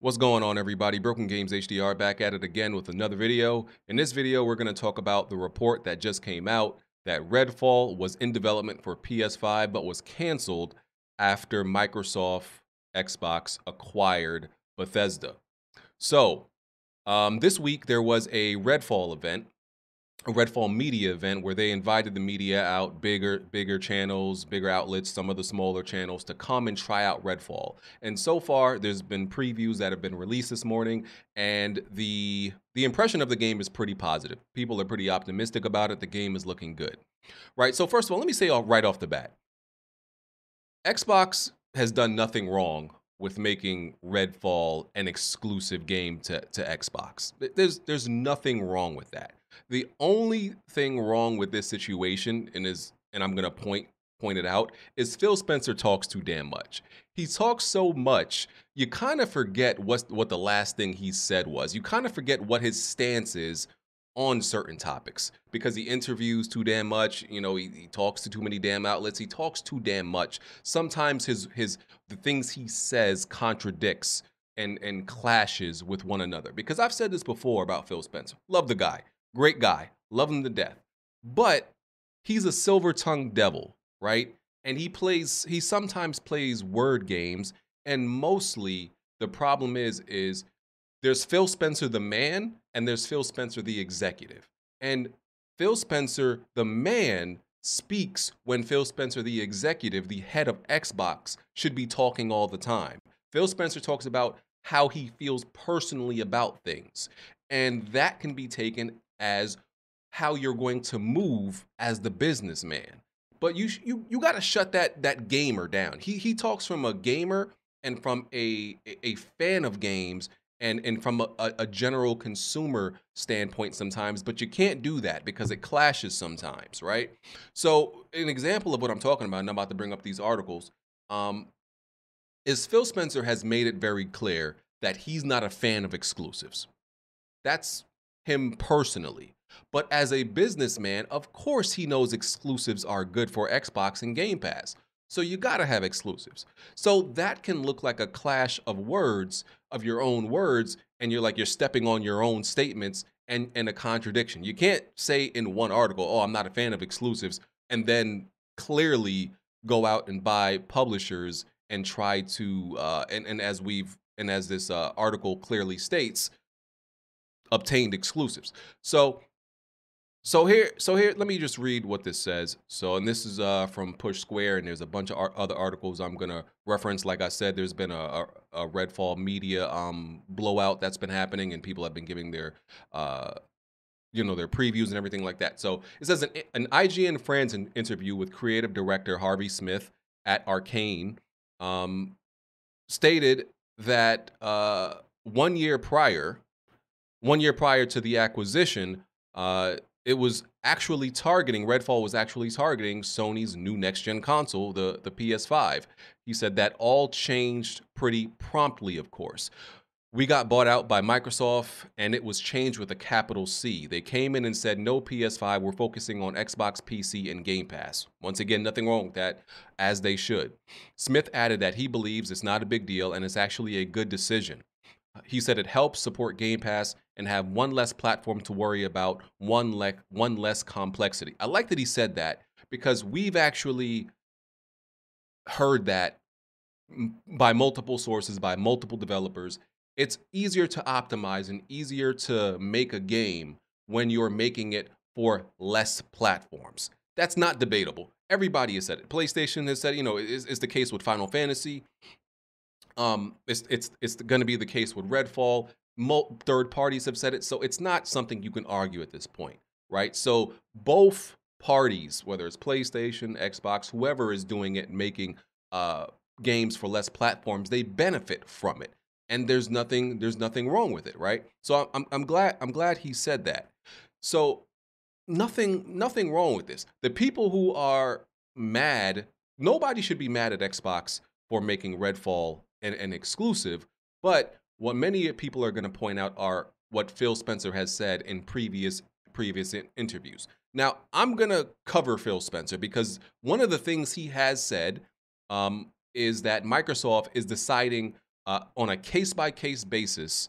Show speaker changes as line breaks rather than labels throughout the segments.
What's going on everybody? Broken Games HDR back at it again with another video. In this video, we're going to talk about the report that just came out that Redfall was in development for PS5 but was canceled after Microsoft Xbox acquired Bethesda. So, um, this week there was a Redfall event a Redfall media event where they invited the media out, bigger bigger channels, bigger outlets, some of the smaller channels to come and try out Redfall. And so far, there's been previews that have been released this morning, and the the impression of the game is pretty positive. People are pretty optimistic about it. The game is looking good, right? So first of all, let me say right off the bat, Xbox has done nothing wrong with making Redfall an exclusive game to, to Xbox. There's there's nothing wrong with that. The only thing wrong with this situation, and is and I'm gonna point point it out, is Phil Spencer talks too damn much. He talks so much, you kind of forget what what the last thing he said was. You kind of forget what his stance is on certain topics because he interviews too damn much. You know, he, he talks to too many damn outlets. He talks too damn much. Sometimes his his the things he says contradicts and and clashes with one another. Because I've said this before about Phil Spencer. Love the guy. Great guy. Love him to death. But he's a silver-tongued devil, right? And he plays he sometimes plays word games and mostly the problem is is there's Phil Spencer the man and there's Phil Spencer the executive. And Phil Spencer the man speaks when Phil Spencer the executive, the head of Xbox, should be talking all the time. Phil Spencer talks about how he feels personally about things. And that can be taken as how you're going to move as the businessman. But you you you got to shut that that gamer down. He he talks from a gamer and from a a fan of games and and from a, a general consumer standpoint sometimes but you can't do that because it clashes sometimes right so an example of what i'm talking about and i'm about to bring up these articles um, is phil spencer has made it very clear that he's not a fan of exclusives that's him personally. But as a businessman, of course he knows exclusives are good for Xbox and Game Pass. So you gotta have exclusives. So that can look like a clash of words, of your own words, and you're like you're stepping on your own statements and, and a contradiction. You can't say in one article, oh, I'm not a fan of exclusives, and then clearly go out and buy publishers and try to uh, and, and as we've and as this uh, article clearly states, obtained exclusives. So so here, so here, let me just read what this says. So, and this is uh, from Push Square, and there's a bunch of ar- other articles I'm gonna reference. Like I said, there's been a, a, a Redfall media um, blowout that's been happening, and people have been giving their, uh, you know, their previews and everything like that. So it says an, an IGN France interview with creative director Harvey Smith at Arkane um, stated that uh, one year prior, one year prior to the acquisition, uh, it was actually targeting, Redfall was actually targeting Sony's new next gen console, the, the PS5. He said that all changed pretty promptly, of course. We got bought out by Microsoft and it was changed with a capital C. They came in and said, no PS5, we're focusing on Xbox, PC, and Game Pass. Once again, nothing wrong with that, as they should. Smith added that he believes it's not a big deal and it's actually a good decision. He said it helps support Game Pass and have one less platform to worry about, one, le- one less complexity. I like that he said that because we've actually heard that by multiple sources, by multiple developers. It's easier to optimize and easier to make a game when you're making it for less platforms. That's not debatable. Everybody has said it. PlayStation has said, you know, it's, it's the case with Final Fantasy. Um, it's it's it's going to be the case with Redfall. Mo- third parties have said it, so it's not something you can argue at this point, right? So both parties, whether it's PlayStation, Xbox, whoever is doing it, making uh, games for less platforms, they benefit from it, and there's nothing there's nothing wrong with it, right? So I'm I'm glad I'm glad he said that. So nothing nothing wrong with this. The people who are mad, nobody should be mad at Xbox for making Redfall an, an exclusive. But what many people are going to point out are what Phil Spencer has said in previous previous interviews. Now, I'm going to cover Phil Spencer because one of the things he has said um, is that Microsoft is deciding uh, on a case by case basis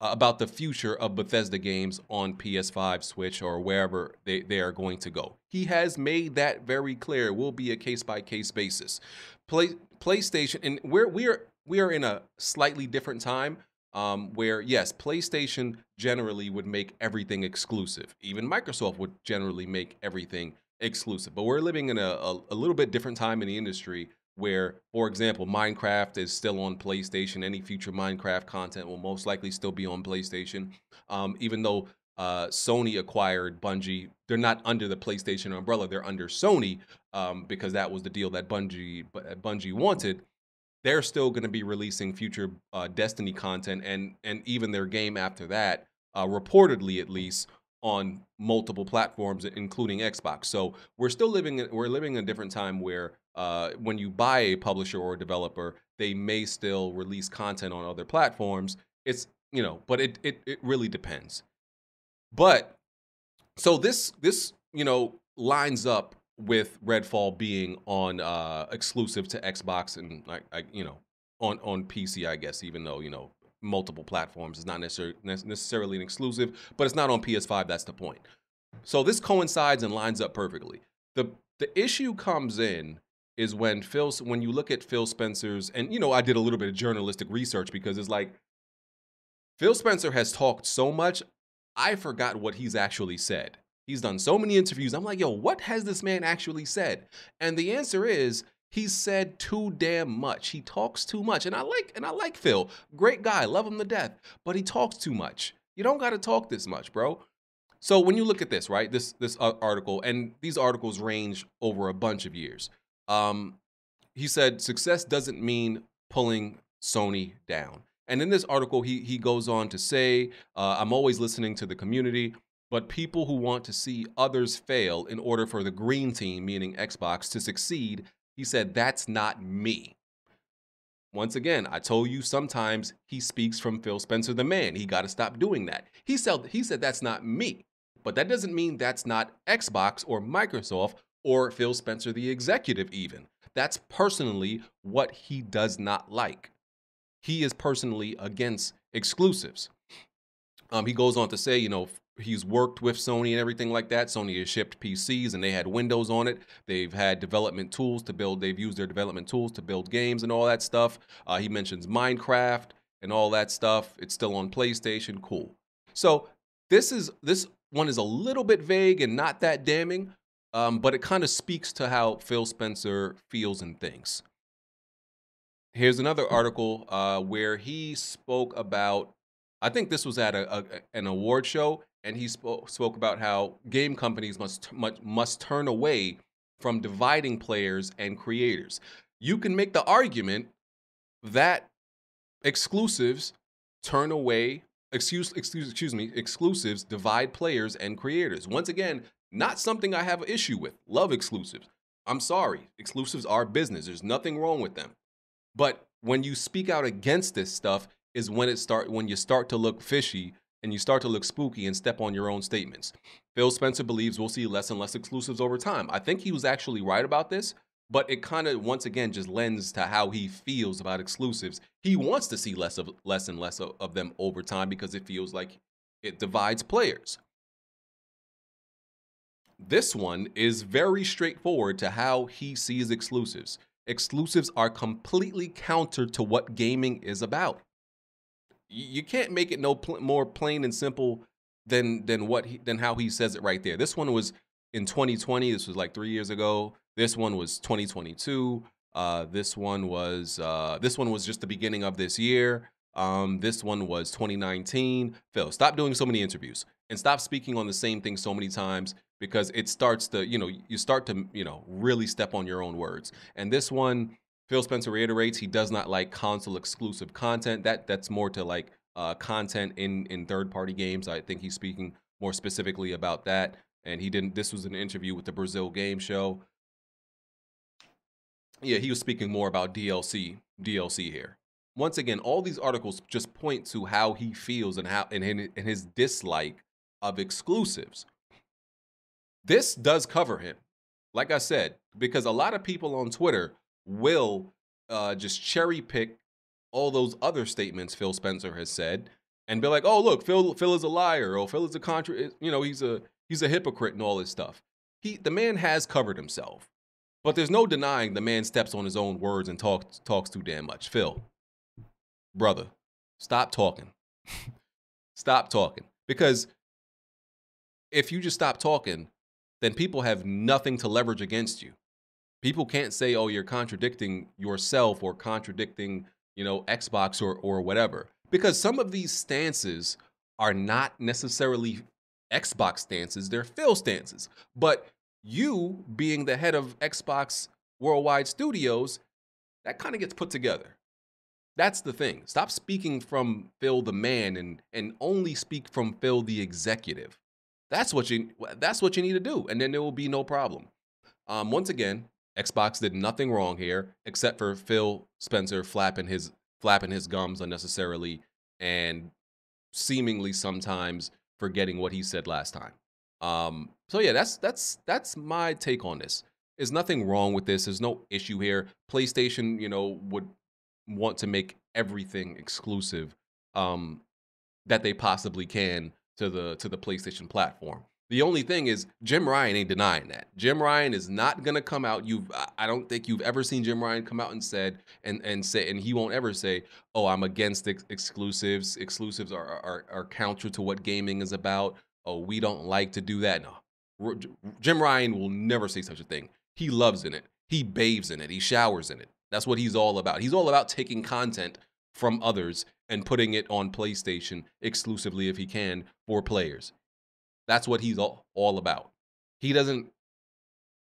uh, about the future of Bethesda games on PS5, Switch, or wherever they, they are going to go. He has made that very clear. It will be a case by case basis. Play, PlayStation, and we're we're we are in a slightly different time um, where yes, PlayStation generally would make everything exclusive. Even Microsoft would generally make everything exclusive. But we're living in a, a, a little bit different time in the industry where, for example, Minecraft is still on PlayStation. Any future Minecraft content will most likely still be on PlayStation. Um, even though uh, Sony acquired Bungie, they're not under the PlayStation umbrella. They're under Sony um, because that was the deal that Bungie Bungie wanted. They're still going to be releasing future uh, Destiny content and and even their game after that, uh, reportedly at least, on multiple platforms, including Xbox. So we're still living we're living in a different time where uh, when you buy a publisher or a developer, they may still release content on other platforms. It's you know, but it it it really depends. But so this this you know lines up with Redfall being on uh, exclusive to Xbox and like you know on on PC, I guess, even though you know multiple platforms is not necessarily necessarily an exclusive, but it's not on PS5. That's the point. So this coincides and lines up perfectly. the The issue comes in is when Phil, when you look at Phil Spencer's, and you know, I did a little bit of journalistic research because it's like Phil Spencer has talked so much, I forgot what he's actually said. He's done so many interviews. I'm like, yo, what has this man actually said? And the answer is he's said too damn much. He talks too much. And I like and I like Phil. Great guy, love him to death, but he talks too much. You don't got to talk this much, bro. So when you look at this, right? This this article and these articles range over a bunch of years. Um, he said success doesn't mean pulling Sony down. And in this article, he he goes on to say, uh, "I'm always listening to the community, but people who want to see others fail in order for the green team, meaning Xbox, to succeed." He said, "That's not me." Once again, I told you sometimes he speaks from Phil Spencer, the man. He got to stop doing that. He said he said that's not me, but that doesn't mean that's not Xbox or Microsoft or Phil Spencer, the executive, even. That's personally what he does not like he is personally against exclusives. Um, he goes on to say, you know, he's worked with Sony and everything like that. Sony has shipped PCs and they had Windows on it. They've had development tools to build. They've used their development tools to build games and all that stuff. Uh, he mentions Minecraft and all that stuff. It's still on PlayStation. Cool. So this is this one is a little bit vague and not that damning, um, but it kind of speaks to how Phil Spencer feels and thinks. Here's another article uh, where he spoke about. I think this was at a, a an award show, and he spoke spoke about how game companies must must, must turn away from dividing players and creators. You can make the argument that exclusives turn away excuse, excuse excuse me exclusives divide players and creators. Once again, not something I have an issue with. Love exclusives. I'm sorry, exclusives are business. There's nothing wrong with them. But when you speak out against this stuff is when it start when you start to look fishy and you start to look spooky and step on your own statements. Phil Spencer believes we'll see less and less exclusives over time. I think he was actually right about this, but it kind of once again just lends to how he feels about exclusives. He wants to see less of less and less of, of them over time because it feels like it divides players. This one is very straightforward to how he sees exclusives exclusives are completely counter to what gaming is about. You can't make it no pl- more plain and simple than than what he, than how he says it right there. This one was in 2020. This was like three years ago. This one was 2022. Uh, this one was uh, this one was just the beginning of this year. Um, this one was 2019. Phil, stop doing so many interviews and stop speaking on the same thing so many times because it starts to, you know, you start to, you know, really step on your own words. And this one, Phil Spencer reiterates he does not like console exclusive content. That that's more to like uh, content in in third party games. I think he's speaking more specifically about that. And he didn't. This was an interview with the Brazil Game Show. Yeah, he was speaking more about DLC DLC here. Once again, all these articles just point to how he feels and how and, and his dislike of exclusives. This does cover him. Like I said, because a lot of people on Twitter will uh, just cherry pick all those other statements Phil Spencer has said and be like, "Oh, look, Phil Phil is a liar. Oh, Phil is a contra, you know, he's a he's a hypocrite and all this stuff." He the man has covered himself. But there's no denying the man steps on his own words and talks talks too damn much. Phil, brother, stop talking. stop talking. Because if you just stop talking, then people have nothing to leverage against you. People can't say, "Oh, you're contradicting yourself or contradicting, you know, Xbox or or whatever." Because some of these stances are not necessarily Xbox stances, they're Phil stances. But you being the head of Xbox Worldwide Studios, that kind of gets put together. That's the thing. Stop speaking from Phil the man and and only speak from Phil the executive. That's what you that's what you need to do, and then there will be no problem. Um, once again, Xbox did nothing wrong here except for Phil Spencer flapping his flapping his gums unnecessarily and seemingly sometimes forgetting what he said last time. Um, so yeah, that's that's that's my take on this. There's nothing wrong with this. There's no issue here. PlayStation, you know, would want to make everything exclusive um, that they possibly can to the to the PlayStation platform. The only thing is Jim Ryan ain't denying that. Jim Ryan is not gonna come out. You've I don't think you've ever seen Jim Ryan come out and said and and say and he won't ever say, "Oh, I'm against ex- exclusives. Exclusives are, are are counter to what gaming is about oh, we don't like to do that. No. Jim Ryan will never say such a thing. He loves in it. He bathes in it. He showers in it. That's what he's all about. He's all about taking content from others and putting it on PlayStation exclusively if he can for players. That's what he's all, all about. He doesn't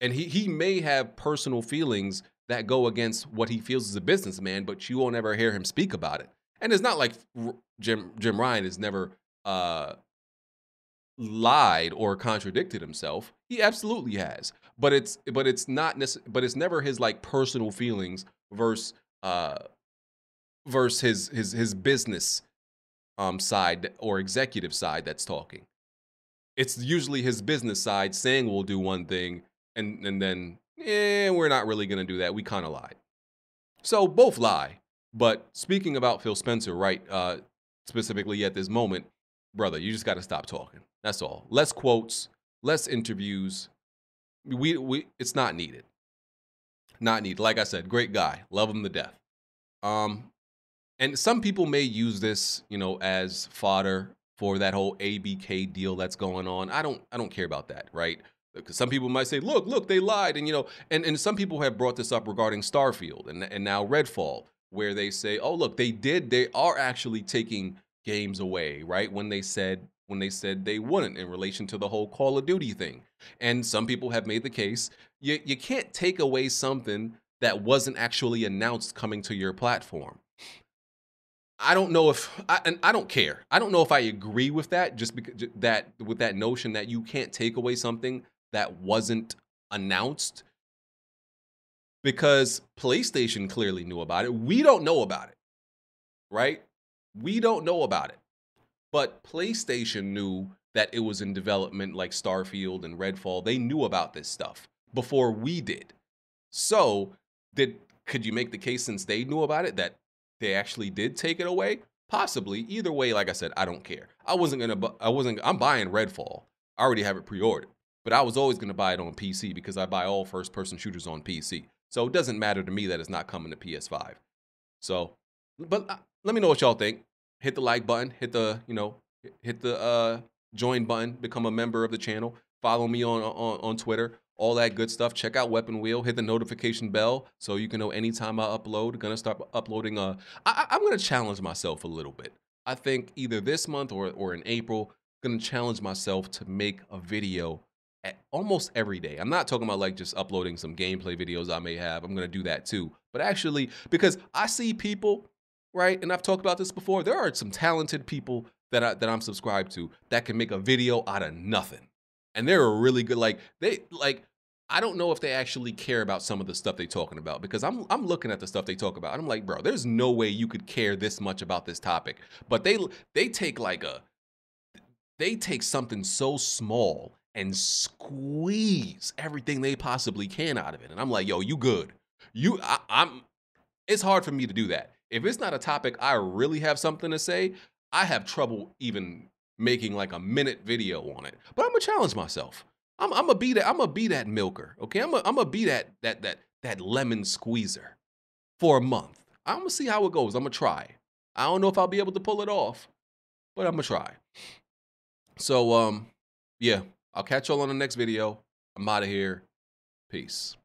and he he may have personal feelings that go against what he feels as a businessman, but you won't ever hear him speak about it. And it's not like Jim Jim Ryan has never uh, lied or contradicted himself. He absolutely has. But it's but it's not but it's never his like personal feelings versus uh versus his his his business um side or executive side that's talking. It's usually his business side saying we'll do one thing and and then eh, we're not really gonna do that. We kind of lied. So both lie. But speaking about Phil Spencer, right, uh, specifically at this moment, brother, you just got to stop talking. That's all. Less quotes, less interviews. We we it's not needed. Not needed. Like I said, great guy. Love him to death. Um and some people may use this, you know, as fodder for that whole ABK deal that's going on. I don't I don't care about that, right? Because some people might say, look, look, they lied. And you know, and, and some people have brought this up regarding Starfield and, and now Redfall, where they say, oh, look, they did, they are actually taking games away, right? When they said when they said they wouldn't in relation to the whole Call of Duty thing. And some people have made the case you, you can't take away something that wasn't actually announced coming to your platform. I don't know if I, and I don't care. I don't know if I agree with that just because that with that notion that you can't take away something that wasn't announced because PlayStation clearly knew about it. We don't know about it. Right? We don't know about it. But PlayStation knew that it was in development like Starfield and Redfall. They knew about this stuff before we did. So, did could you make the case since they knew about it that they actually did take it away? Possibly. Either way, like I said, I don't care. I wasn't gonna. I wasn't. I'm buying Redfall. I already have it pre-ordered, but I was always gonna buy it on PC because I buy all first-person shooters on PC. So it doesn't matter to me that it's not coming to PS5. So, but uh, let me know what y'all think hit the like button, hit the, you know, hit the uh, join button, become a member of the channel, follow me on, on, on Twitter, all that good stuff. Check out Weapon Wheel, hit the notification bell so you can know anytime I upload. Gonna start uploading. Uh, I, I'm gonna challenge myself a little bit. I think either this month or, or in April, gonna challenge myself to make a video almost every day. I'm not talking about like just uploading some gameplay videos I may have. I'm gonna do that too. But actually, because I see people right? And I've talked about this before. There are some talented people that I, that I'm subscribed to that can make a video out of nothing, and they're really good. Like they like. I don't know if they actually care about some of the stuff they're talking about because I'm I'm looking at the stuff they talk about and I'm like, bro, there's no way you could care this much about this topic. But they they take like a they take something so small and squeeze everything they possibly can out of it. And I'm like, yo, you good. You I, I'm it's hard for me to do that if it's not a topic I really have something to say, I have trouble even making like a minute video on it. But I'm gonna challenge myself. I'm, I'm gonna be that. I'm gonna be that milker. Okay, I'm gonna, I'm gonna be that that that that lemon squeezer for a month. I'm gonna see how it goes. I'm gonna try. I don't know if I'll be able to pull it off, but I'm gonna try. So um, yeah, I'll catch y'all on the next video. I'm out of here. Peace.